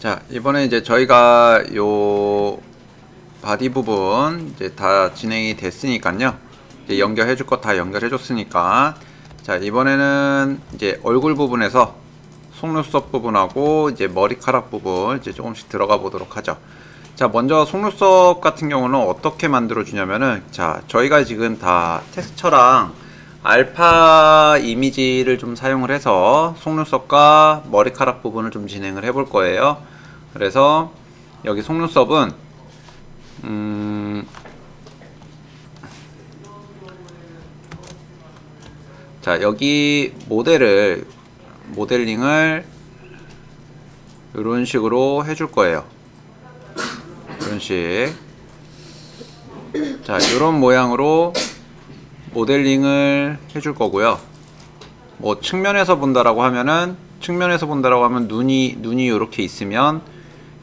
자 이번에 이제 저희가 요 body 부분 이제 다 진행이 됐으니까요. 이제 연결해 줄거다 연결해 줬으니까. 자 이번에는 이제 얼굴 부분에서 속눈썹 부분하고 이제 머리카락 부분 이제 조금씩 들어가 보도록 하죠. 자 먼저 속눈썹 같은 경우는 어떻게 만들어 주냐면은 자 저희가 지금 다 texture랑 알파 이미지를 좀 사용을 해서 속눈썹과 머리카락 부분을 좀 진행을 해 볼 거예요. 그래서 여기 속눈썹은 음 자 여기 모델을 모델링을 이런 식으로 해줄 거예요. 이런 식. 자, 이런 모양으로 모델링을 해줄 거고요. 뭐 측면에서 본다라고 하면은 측면에서 본다라고 하면 눈이 눈이 이렇게 있으면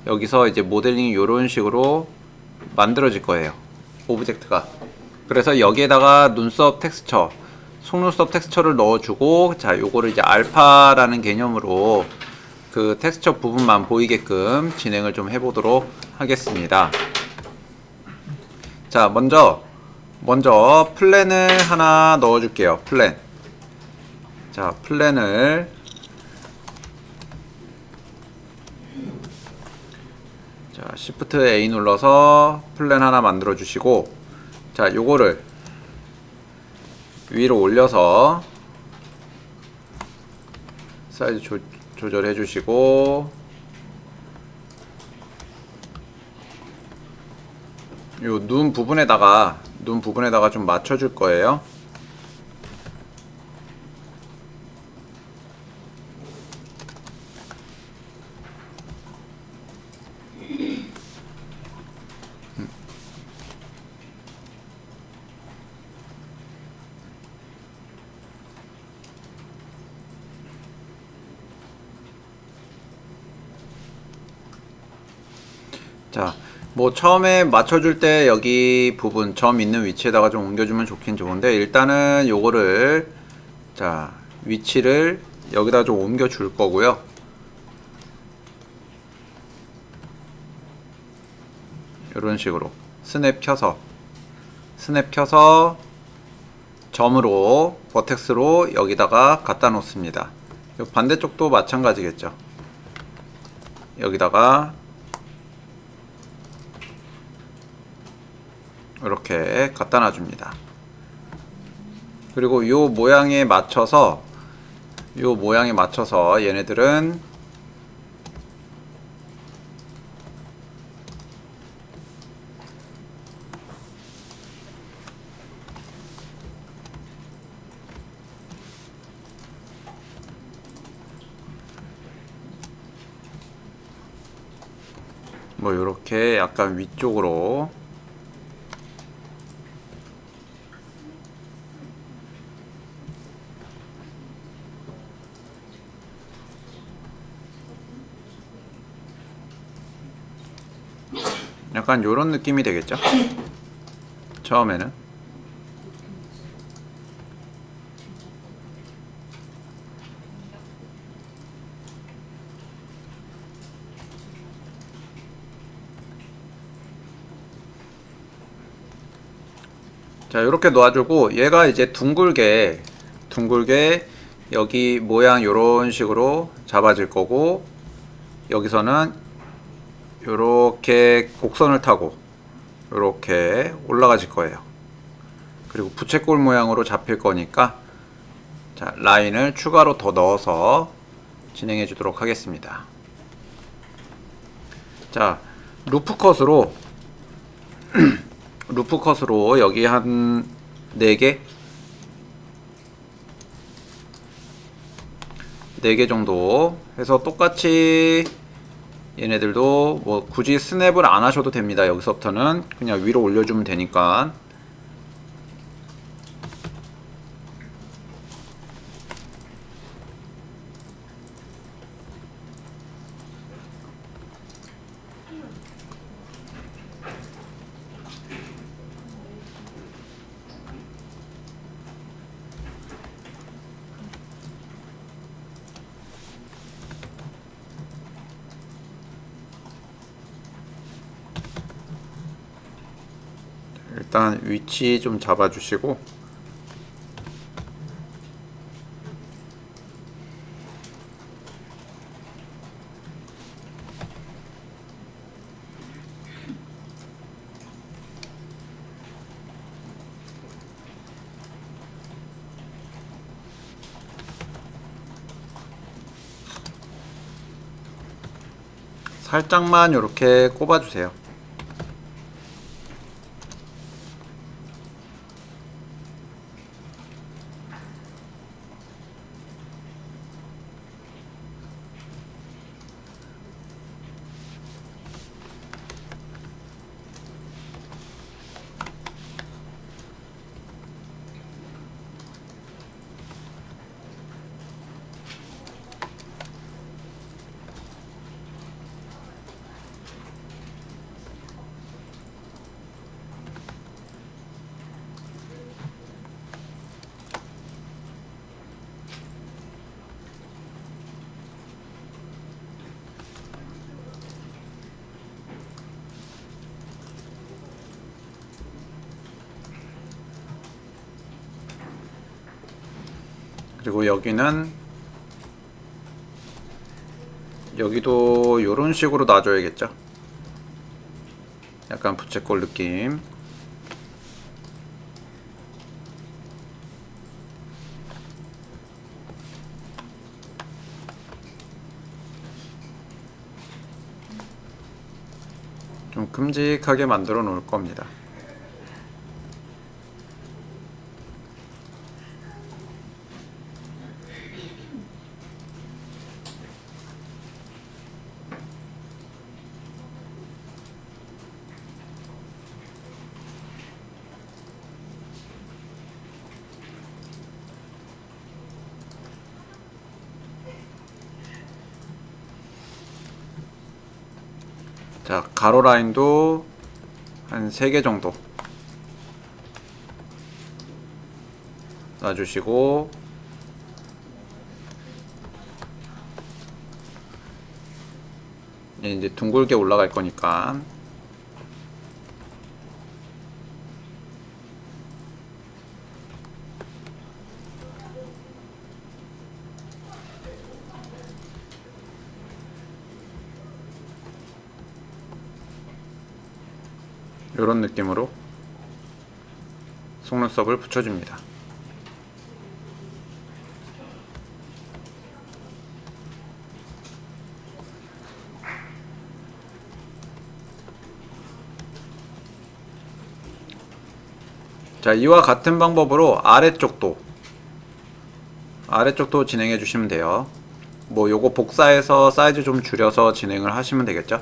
여기서 이제 모델링이 이런 식으로 만들어질 거예요. object가. 그래서 여기에다가 눈썹 texture, 속눈썹 texture를 넣어주고 자, 요거를 이제 알파라는 개념으로 그 텍스처 부분만 보이게끔 진행을 좀 해보도록 하겠습니다. 자, 먼저 먼저 plane을 하나 넣어줄게요. plane. 자, plane을 자, Shift A 눌러서 플랜 하나 만들어 주시고 자, 요거를 위로 올려서 사이즈 조, 조절해 주시고 요 눈 부분에다가 눈 부분에다가 좀 맞춰줄 거예요. 자, 뭐 처음에 맞춰줄 때 여기 부분 점 있는 위치에다가 좀 옮겨주면 좋긴 좋은데 일단은 요거를 자 위치를 여기다 좀 옮겨줄 거고요. 이런 식으로 스냅 켜서 스냅 켜서 점으로 버텍스로 여기다가 갖다 놓습니다. 반대쪽도 마찬가지겠죠. 여기다가 이렇게 갖다 놔줍니다. 그리고 요 모양에 맞춰서 요 모양에 맞춰서 얘네들은 뭐 요렇게 약간 위쪽으로 약간 요런 느낌이 되겠죠? 처음에는 자 이렇게 놓아주고 얘가 이제 둥글게 둥글게 여기 모양 요런 식으로 잡아질 거고 여기서는 요렇게 곡선을 타고 요렇게 올라가질 거예요. 그리고 부채꼴 모양으로 잡힐 거니까 자 라인을 추가로 더 넣어서 진행해 주도록 하겠습니다. 자 loop cut으로 loop cut으로 여기 한 4개 4개 정도 해서 똑같이 얘네들도 뭐 굳이 snap을 안 하셔도 됩니다. 여기서부터는 그냥 위로 올려주면 되니까 일단 위치 좀 잡아주시고 살짝만 이렇게 꼽아주세요. 그리고 여기는 여기도 이런 식으로 놔줘야겠죠? 약간 부채꼴 느낌. 좀 큼직하게 만들어 놓을 겁니다 자 가로 라인도 한 3개 정도 놔주시고 이제 둥글게 올라갈 거니까 이런 느낌으로 속눈썹을 붙여줍니다. 자 이와 같은 방법으로 아래쪽도 아래쪽도 진행해 주시면 돼요 뭐 요거 복사해서 사이즈 좀 줄여서 진행을 하시면 되겠죠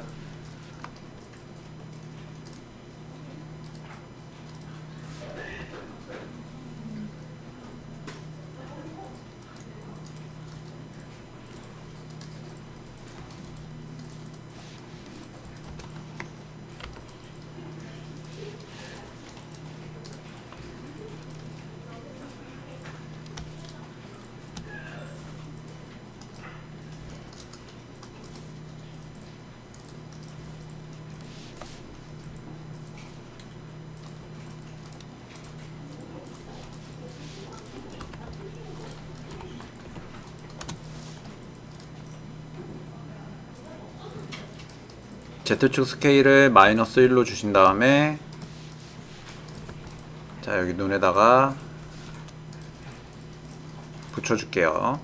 Z축 스케일을 마이너스 1로 주신 다음에 자 여기 눈에다가 붙여줄게요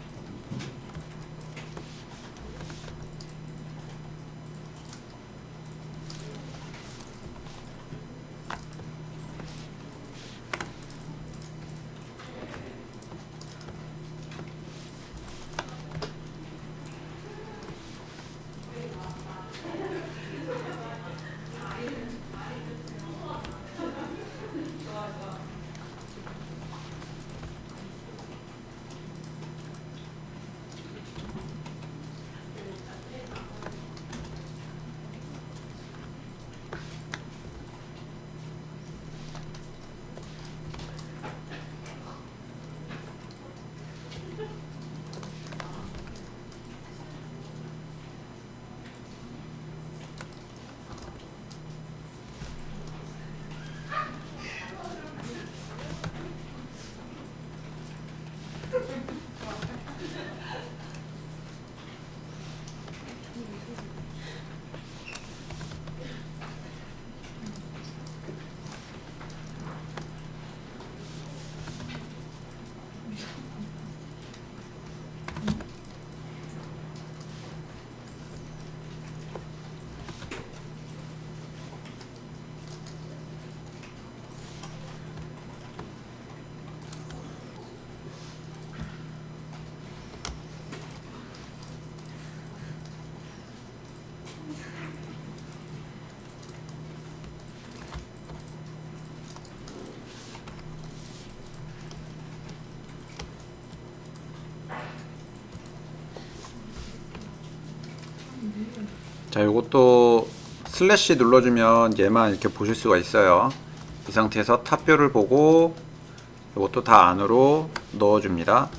자, 요것도 slash 눌러주면 얘만 이렇게 보실 수가 있어요. 이 상태에서 top view를 보고 요것도 다 안으로 넣어줍니다.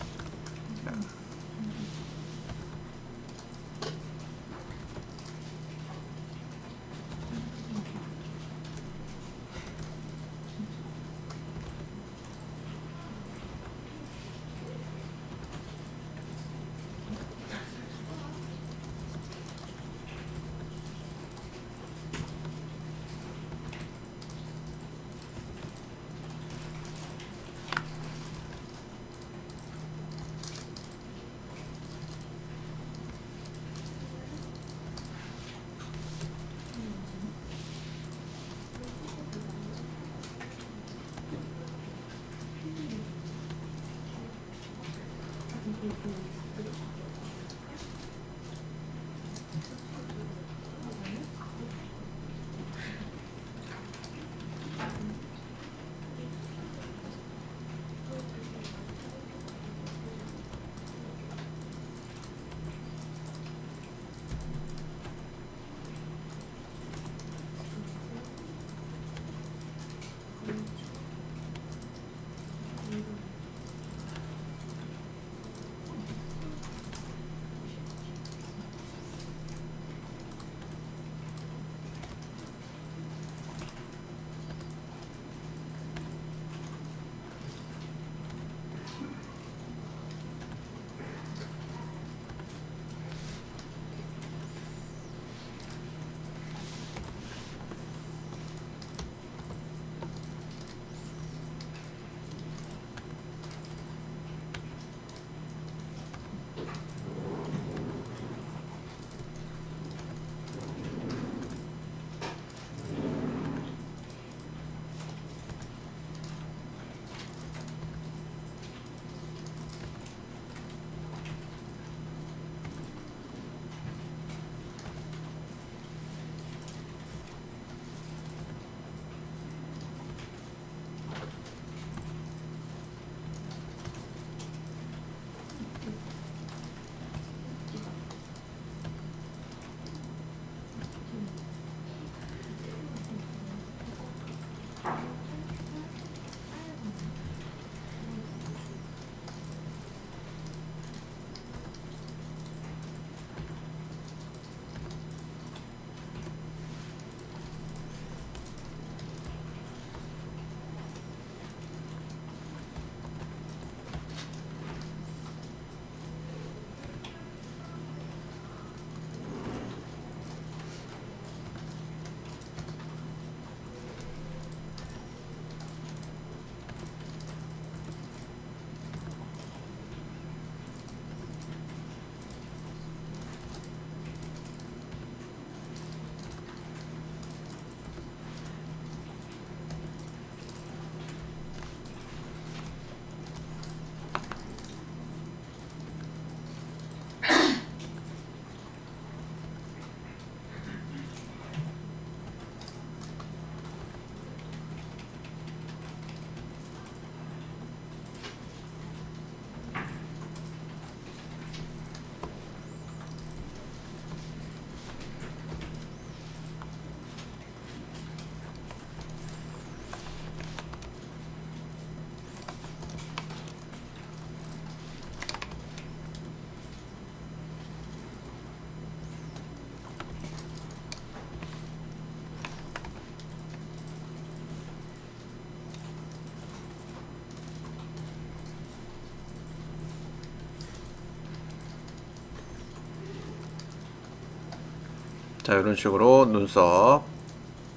자 이런 식으로 눈썹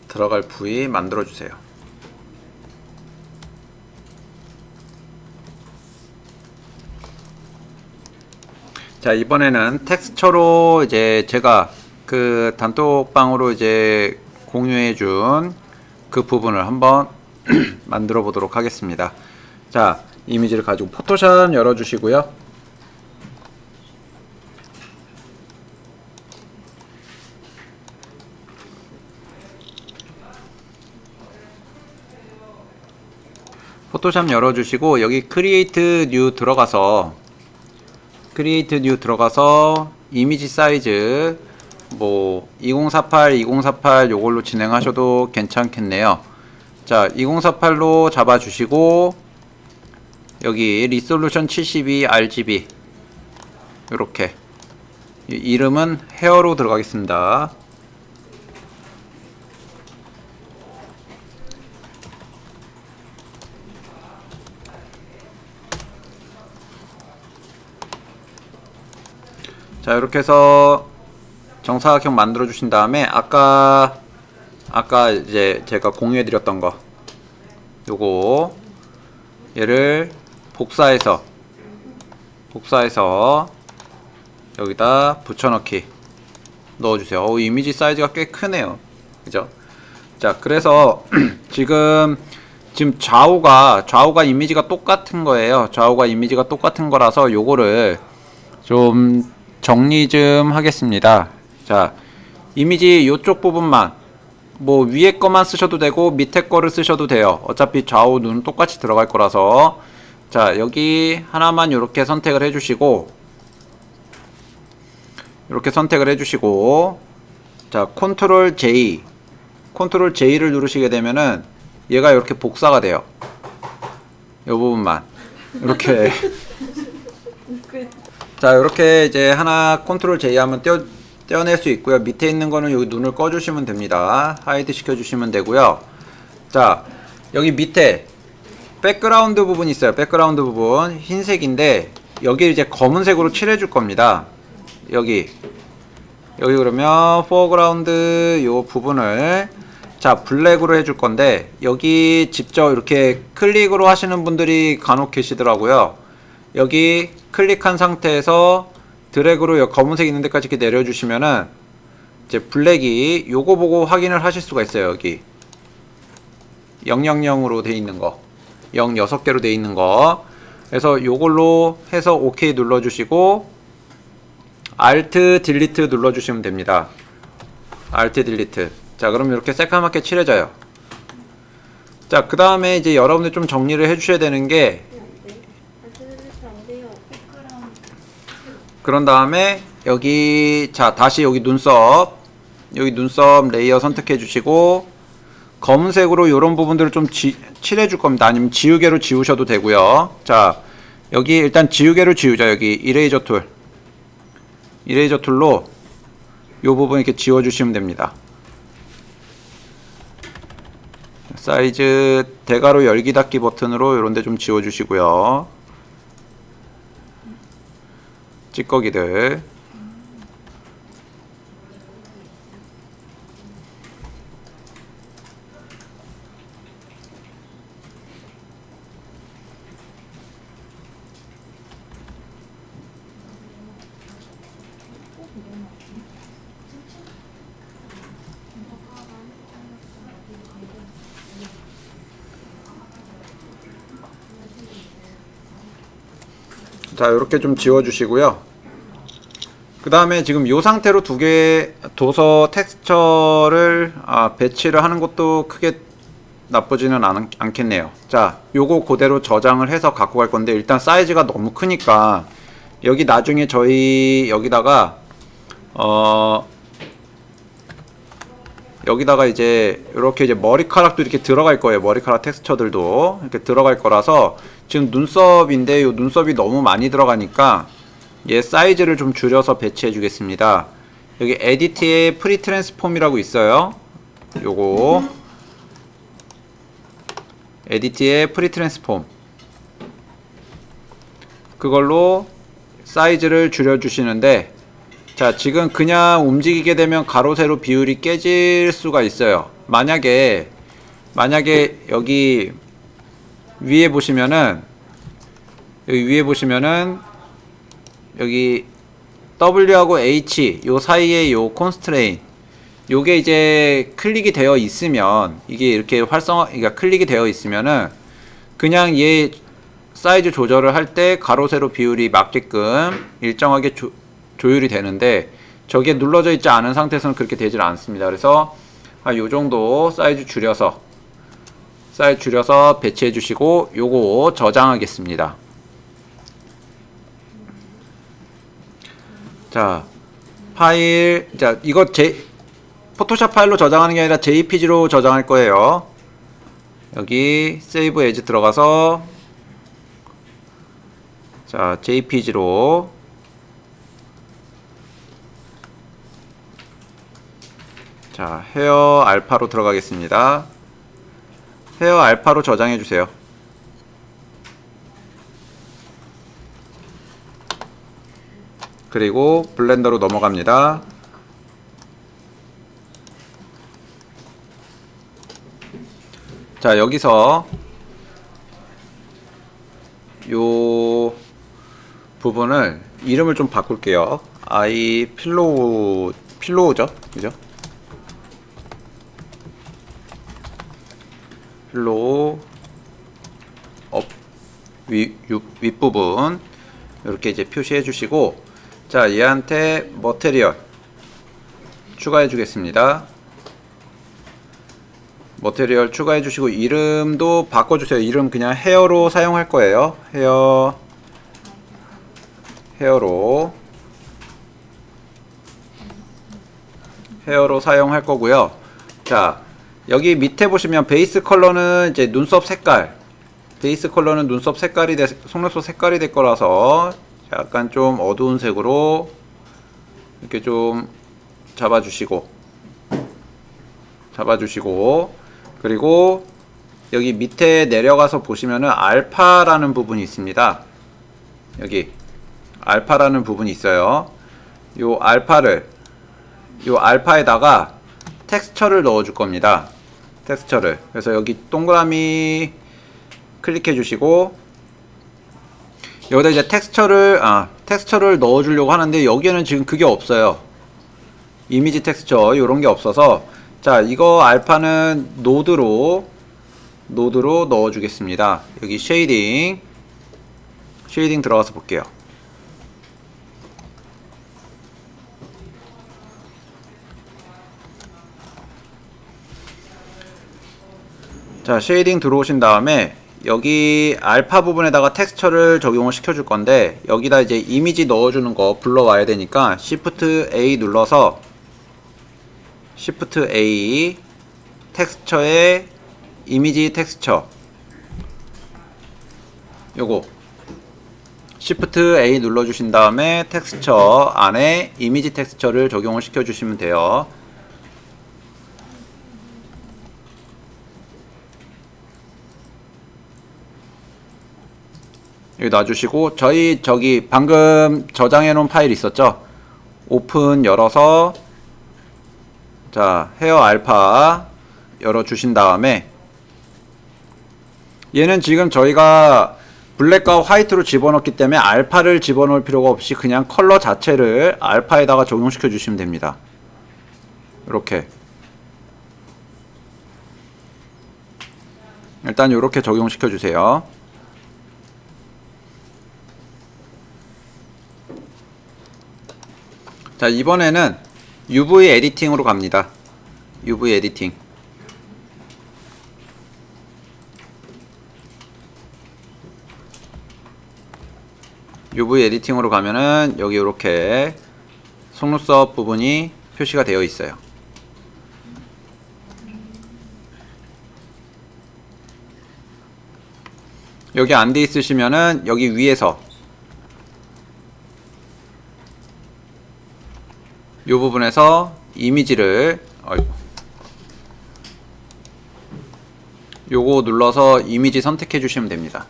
들어갈 부위 만들어 주세요. 자 이번에는 텍스처로 이제 제가 그 단톡방으로 이제 공유해 준 그 부분을 한번 만들어 보도록 하겠습니다. 자 이미지를 가지고 포토샵 열어 주시고요 포토샵 열어주시고 여기 create new 들어가서 create new 들어가서 image size 뭐 2048, 2048 요걸로 진행하셔도 괜찮겠네요. 자, 2048로 잡아주시고 여기 resolution 72 RGB 이렇게 이름은 hair로 들어가겠습니다. 자 이렇게 해서 정사각형 만들어 주신 다음에 아까 아까 이제 제가 공유해 드렸던 거 요거 얘를 복사해서 복사해서 여기다 붙여넣기 넣어주세요. 어, 이미지 사이즈가 꽤 크네요. 그죠? 자, 그래서 지금 지금 좌우가 좌우가 이미지가 똑같은 거예요. 좌우가 이미지가 똑같은 거라서 요거를 좀 정리 좀 하겠습니다. 자, 이미지 요쪽 부분만 뭐 위에 거만 쓰셔도 되고 밑에 거를 쓰셔도 돼요. 어차피 좌우 눈 똑같이 들어갈 거라서 자, 여기 하나만 이렇게 선택을 해 주시고 이렇게 선택을 해 주시고 자, control J control J를 누르시게 되면은 얘가 이렇게 복사가 돼요. 이 부분만 이렇게 자 이렇게 이제 하나 control J 하면 떼어, 떼어낼 수 있고요. 밑에 있는 거는 여기 눈을 꺼 주시면 됩니다. hide 시켜 주시면 되고요. 자 여기 밑에 background 부분 있어요. background 부분. 흰색인데 여기 이제 검은색으로 칠해 줄 겁니다. 여기. 여기 그러면 foreground 요 부분을 자 블랙으로 해줄 건데 여기 직접 이렇게 클릭으로 하시는 분들이 간혹 계시더라고요. 여기 클릭한 상태에서 드래그로 검은색 있는 데까지 이렇게 내려주시면은 이제 블랙이 요거 보고 확인을 하실 수가 있어요 여기. 000으로 돼 있는 거. 0, 6개로 돼 있는 거. 그래서 요걸로 해서 OK 눌러주시고 Alt 딜리트 눌러주시면 됩니다. Alt Delete 자 그럼 이렇게 새까맣게 칠해져요. 자 그 다음에 이제 여러분들 좀 정리를 해주셔야 되는 게 그런 다음에 여기 자 다시 여기 눈썹. 여기 눈썹 layer 선택해 주시고 검은색으로 이런 부분들을 좀 지, 칠해 줄 겁니다. 아니면 지우개로 지우셔도 되고요. 자 여기 일단 지우개로 지우자 여기. Eraser Tool. Eraser Tool로 이 부분 이렇게 지워 주시면 됩니다. 사이즈 대괄호 열기 닫기 버튼으로 이런 데 좀 지워 주시고요 찌꺼기들 자 이렇게 좀 지워주시고요. 그 다음에 지금 이 상태로 두 개 도서 텍스처를 아, 배치를 하는 것도 크게 나쁘지는 않, 않겠네요. 자 요거 그대로 저장을 해서 갖고 갈 건데 일단 사이즈가 너무 크니까 여기 나중에 저희 여기다가 어 여기다가 이제 이렇게 이제 머리카락도 이렇게 들어갈 거예요. 머리카락 텍스처들도 이렇게 들어갈 거라서 지금 눈썹인데 이 눈썹이 너무 많이 들어가니까 얘 사이즈를 좀 줄여서 배치해 주겠습니다. 여기 Edit에 Free Transform이라고 있어요. 요거. Edit에 Free Transform. 그걸로 사이즈를 줄여 주시는데 자 지금 그냥 움직이게 되면 가로 세로 비율이 깨질 수가 있어요. 만약에 만약에 여기 위에 보시면은 여기 위에 보시면은 여기 W하고 H 요 사이에 요 constrain 요게 이제 클릭이 되어 있으면 이게 이렇게 활성화 그러니까 클릭이 되어 있으면은 그냥 얘 사이즈 조절을 할 때 가로 세로 비율이 맞게끔 일정하게 조, 조율이 되는데 저게 눌러져 있지 않은 상태에서는 그렇게 되질 않습니다. 그래서 아, 요 정도 사이즈 줄여서 사이즈 줄여서 배치해 주시고 요거 저장하겠습니다. 자 파일 자 이거 제 포토샵 파일로 저장하는 게 아니라 JPG로 저장할 거예요. 여기 Save As 들어가서 자 JPG로 자 헤어 알파로 들어가겠습니다. 헤어 알파로 저장해 주세요. 그리고 블렌더로 넘어갑니다. 자 여기서 요 부분을 이름을 좀 바꿀게요. 아이 필로우 필로우죠, 그죠? 필로우 업 위, 윗부분 이렇게 이제 표시해 주시고 자 얘한테 머테리얼 추가해 주겠습니다. 머테리얼 추가해 주시고 이름도 바꿔주세요. 이름 그냥 헤어로 사용할 거예요. 헤어 헤어로 헤어로 사용할 거고요. 자 여기 밑에 보시면 베이스 컬러는 이제 눈썹 색깔 베이스 컬러는 눈썹 색깔이 돼 속눈썹 색깔이 될 거라서 약간 좀 어두운 색으로 이렇게 좀 잡아주시고 잡아주시고 그리고 여기 밑에 내려가서 보시면은 알파라는 부분이 있습니다. 여기 알파라는 부분이 있어요. 요 알파를 요 알파에다가 texture를 넣어 줄 겁니다. 텍스처를. 그래서 여기 동그라미 클릭해 주시고 여기다 이제 texture를 아 텍스처를 넣어 주려고 하는데 여기에는 지금 그게 없어요. 이미지 텍스처 요런 게 없어서 자 이거 알파는 node로 node로 넣어 주겠습니다 여기 Shading Shading 들어가서 볼게요 자 Shading 들어오신 다음에 여기 알파 부분에다가 텍스처를 적용을 시켜 줄 건데 여기다 이제 이미지 넣어주는 거 불러와야 되니까 Shift A 눌러서 Shift A 텍스처에 이미지 텍스처 요거 Shift A 눌러 주신 다음에 텍스처 안에 이미지 텍스처를 적용을 시켜 주시면 돼요. 여기 놔주시고 저희 저기 방금 저장해 놓은 파일 있었죠? 오픈 열어서 자 헤어 알파 열어 주신 다음에 얘는 지금 저희가 블랙과 화이트로 집어넣기 때문에 알파를 집어넣을 필요가 없이 그냥 컬러 자체를 알파에다가 적용시켜 주시면 됩니다. 이렇게. 일단 이렇게 적용시켜 주세요 자 이번에는 UV 에디팅으로 갑니다. UV 에디팅. UV 에디팅으로 가면은 여기 이렇게 속눈썹 부분이 표시가 되어 있어요. 여기 안 돼 있으시면은 여기 위에서 부분에서 이미지를. 요거 눌러서 이미지 선택해 주시면 됩니다.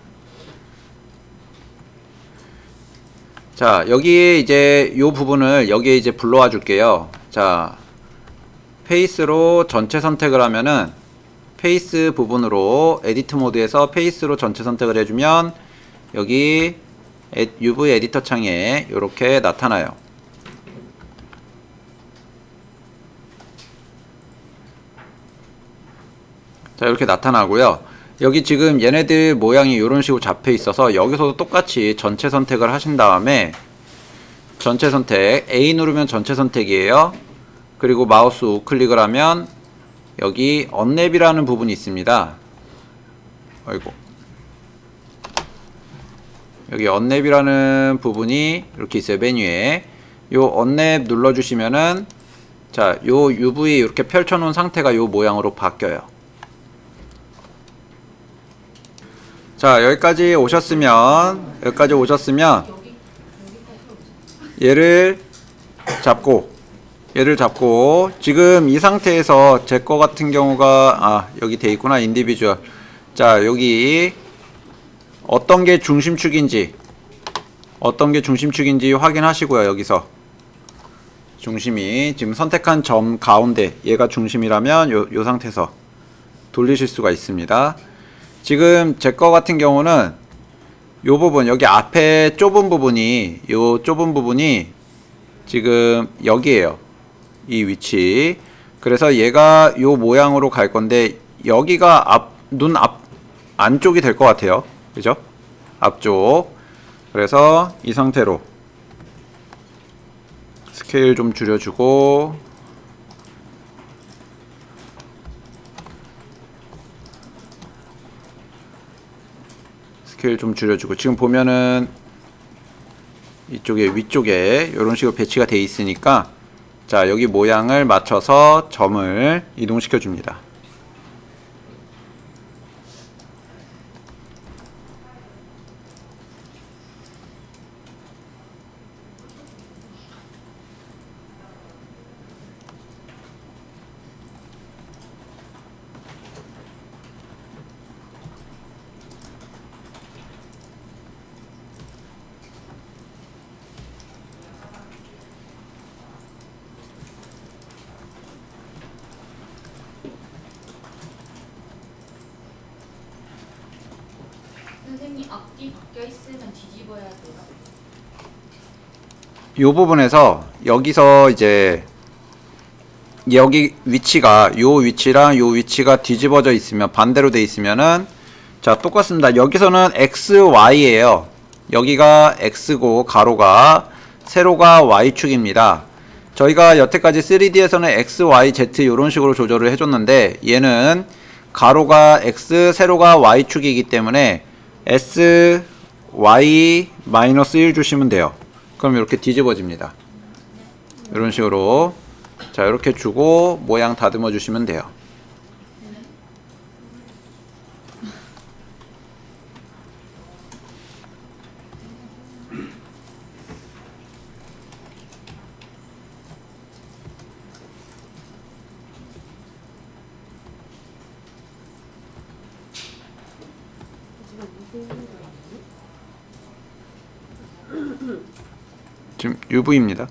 자, 여기에 이제 요 부분을 여기에 이제 불러와 줄게요. 자, face로 전체 선택을 하면은 face 부분으로 Edit Mode에서 face로 전체 선택을 해주면 여기 UV 에디터 창에 이렇게 나타나요. 자 이렇게 나타나고요. 여기 지금 얘네들 모양이 이런 식으로 잡혀 있어서 여기서도 똑같이 전체 선택을 하신 다음에 전체 선택 A 누르면 전체 선택이에요. 그리고 마우스 우클릭을 하면 여기 언랩이라는 부분이 있습니다. 아이고. 여기 Unwrap이라는 부분이 이렇게 있어요 메뉴에. 요 Unwrap 눌러주시면은 자, 요 UV 이렇게 펼쳐놓은 상태가 요 모양으로 바뀌어요. 자, 여기까지 오셨으면 여기까지 오셨으면 얘를 잡고 얘를 잡고 지금 이 상태에서 제 거 같은 경우가 아 여기 돼 있구나 individual 자 여기 어떤 게 중심축인지 어떤 게 중심축인지 확인하시고요 여기서. 중심이 지금 선택한 점 가운데 얘가 중심이라면 요, 요 상태에서 돌리실 수가 있습니다 지금 제 거 같은 경우는 요 부분 여기 앞에 좁은 부분이 요 좁은 부분이 지금 여기에요. 이 위치. 그래서 얘가 요 모양으로 갈 건데 여기가 앞 눈 앞 안쪽이 될 것 같아요. 그죠? 앞쪽. 그래서 이 상태로 스케일 좀 줄여주고 스케일 좀 줄여주고 지금 보면은 이쪽에 위쪽에 이런 식으로 배치가 되어 있으니까 자 여기 모양을 맞춰서 점을 이동시켜 줍니다 선생님 앞뒤 바뀌어 있으면 뒤집어야 돼요. 이 부분에서 여기서 이제 여기 위치가 요 위치랑 요 위치가 뒤집어져 있으면 반대로 돼 있으면은 자 똑같습니다. 여기서는 xy예요. 여기가 x고 가로가 세로가 y축입니다. 저희가 여태까지 3D에서는 x, y, z 이런 식으로 조절을 해줬는데 얘는 가로가 x, 세로가 y축이기 때문에 s, y, 마이너스 1 주시면 돼요 그럼 이렇게 뒤집어집니다. 이런 식으로 자 이렇게 주고 모양 다듬어 주시면 돼요. UV입니다.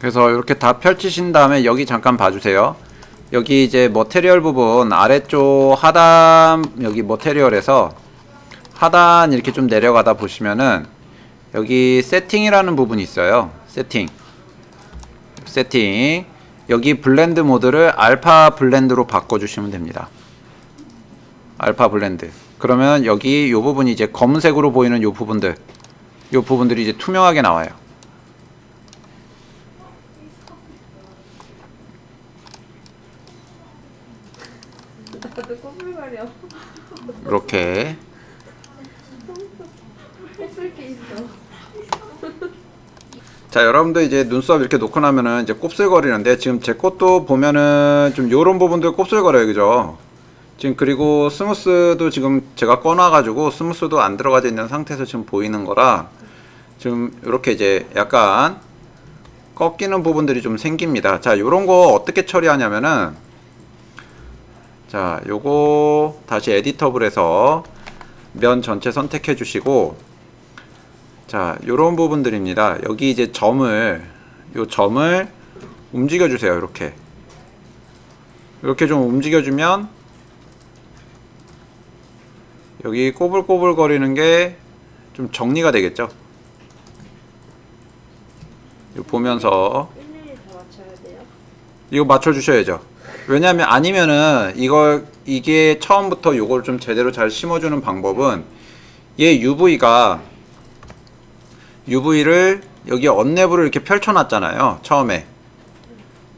그래서 이렇게 다 펼치신 다음에 여기 잠깐 봐주세요. 여기 이제 Material 부분 아래쪽 하단 여기 Material에서 하단 이렇게 좀 내려가다 보시면은 여기 Settings라는 부분이 있어요. Settings. Settings. 여기 Blend Mode를 Alpha Blend로 바꿔주시면 됩니다. Alpha Blend. 그러면 여기 이 부분이 이제 검은색으로 보이는 이 부분들, 이 부분들이 이제 투명하게 나와요. 나도 꼬불거려. 이렇게. 자 여러분들 이제 눈썹 이렇게 놓고 나면은 이제 곱슬거리는데 지금 제 것도 보면은 좀 요런 부분들 곱슬거려요 그죠 지금 그리고 스무스도 지금 제가 꺼놔 가지고 스무스도 안 들어가져 있는 상태에서 지금 보이는 거라 지금 이렇게 이제 약간 꺾이는 부분들이 좀 생깁니다 자 요런 거 어떻게 처리하냐면은 자 요거 다시 에디터블에서 면 전체 선택해 주시고 자, 요런 부분들입니다. 여기 이제 점을, 요 점을 움직여 주세요. 이렇게. 이렇게 좀 움직여 주면, 여기 꼬불꼬불 거리는 게 좀 정리가 되겠죠. 요 보면서? 이거 맞춰 주셔야죠. 왜냐면 아니면은 이걸 이게 처음부터 요걸 좀 제대로 잘 심어주는 방법은 얘 UV가 UV를 여기 언랩으로 이렇게 펼쳐놨잖아요. 처음에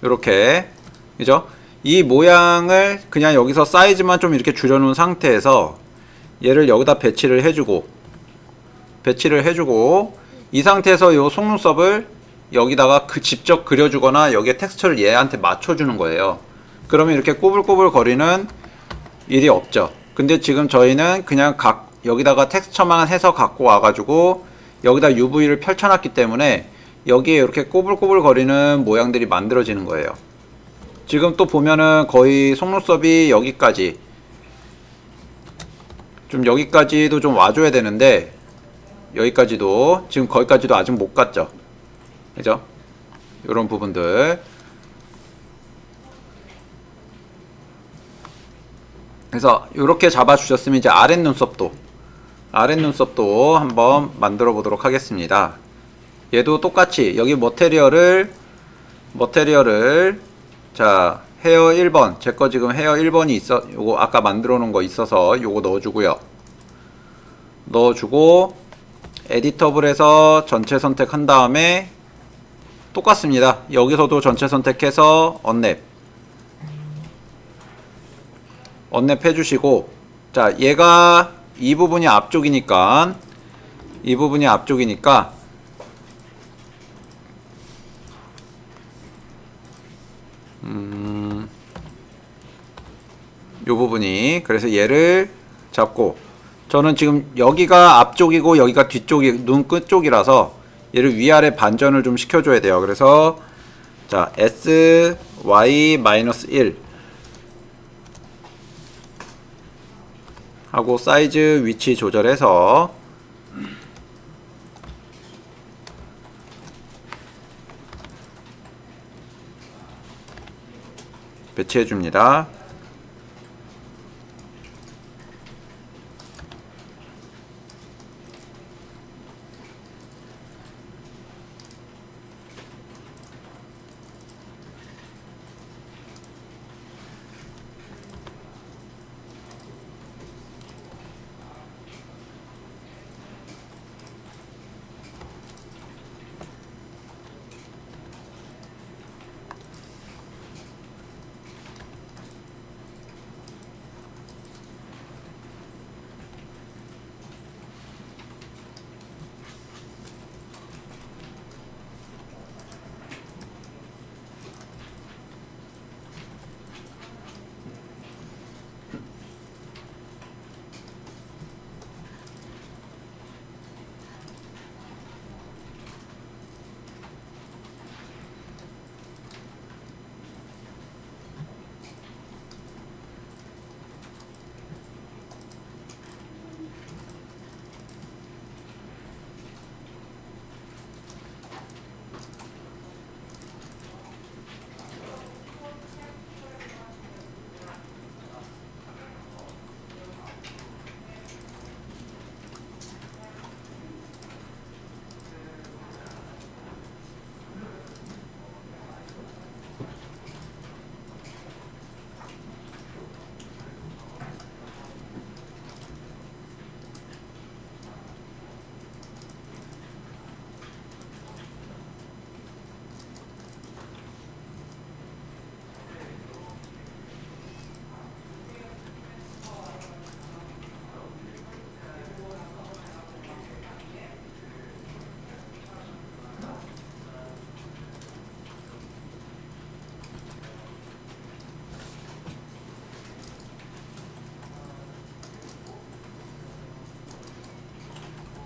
이렇게 그죠? 이 모양을 그냥 여기서 사이즈만 좀 이렇게 줄여놓은 상태에서 얘를 여기다 배치를 해주고 배치를 해주고 이 상태에서 요 속눈썹을 여기다가 그 직접 그려주거나 여기에 texture를 얘한테 맞춰주는 거예요. 그러면 이렇게 꼬불꼬불 거리는 일이 없죠. 근데 지금 저희는 그냥 각 여기다가 텍스처만 해서 갖고 와가지고 여기다 UV를 펼쳐놨기 때문에 여기에 이렇게 꼬불꼬불 거리는 모양들이 만들어지는 거예요. 지금 또 보면은 거의 속눈썹이 여기까지 좀 여기까지도 좀 와줘야 되는데 여기까지도 지금 거기까지도 아직 못 갔죠. 그죠? 이런 부분들 그래서 이렇게 잡아주셨으면 이제 아랫 눈썹도 아랫 눈썹도 한번 만들어 보도록 하겠습니다. 얘도 똑같이 여기 머테리얼을 머테리얼을 자 헤어 1번 제 거 지금 헤어 1번이 있어 요거 아까 만들어 놓은 거 있어서 요거 넣어주고요. 넣어주고 에디터블에서 전체 선택한 다음에 똑같습니다. 여기서도 전체 선택해서 언랩 언랩 해주시고 자 얘가 이 부분이 앞쪽이니까 이 부분이 앞쪽이니까 음이 부분이 그래서 얘를 잡고 저는 지금 여기가 앞쪽이고 여기가 뒤쪽이 눈 끝쪽이라서 얘를 위아래 반전을 좀 시켜줘야 돼요. 그래서 자 sy-1 하고 사이즈 위치 조절해서 배치해 줍니다.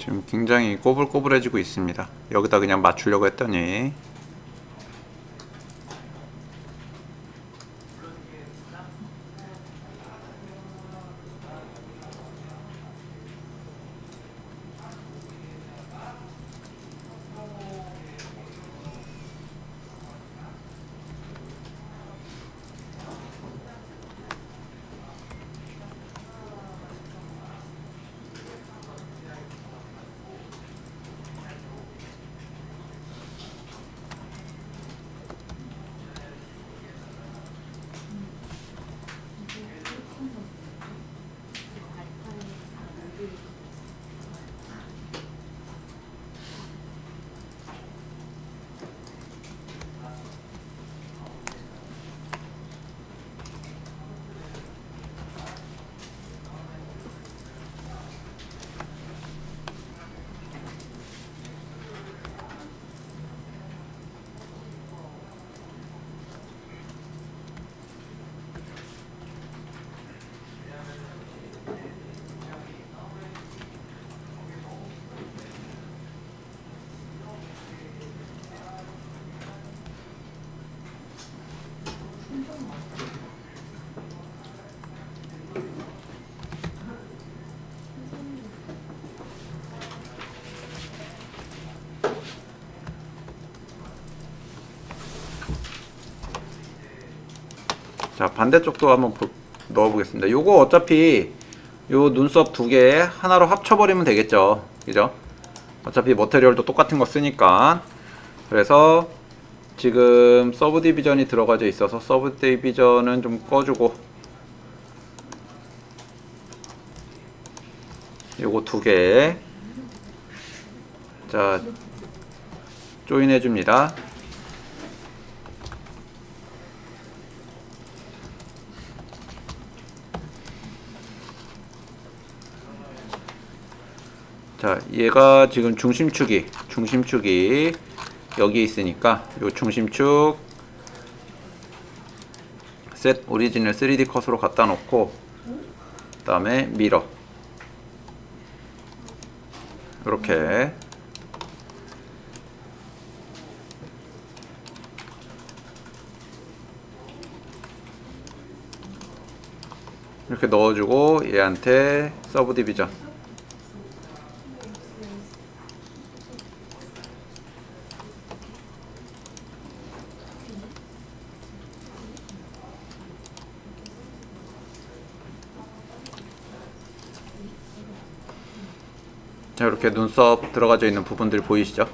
지금 굉장히 꼬불꼬불해지고 있습니다. 여기다 그냥 맞추려고 했더니 자 반대쪽도 한번 보- 넣어보겠습니다. 요거 어차피 요 눈썹 두 개 하나로 합쳐버리면 되겠죠. 그죠? 어차피 material도 똑같은 거 쓰니까 그래서 지금 subdivision이 들어가져 있어서 subdivision은 좀 꺼주고 요거 두 개. 자, join해 줍니다. 자, 얘가 지금 중심축이, 중심축이 여기 있으니까 요 중심축 셋 오리지널 3D 컷으로 갖다 놓고 그 다음에 mirror 이렇게. 이렇게 넣어주고 얘한테 서브 디비전 자 이렇게 눈썹 들어가져 있는 부분들 보이시죠?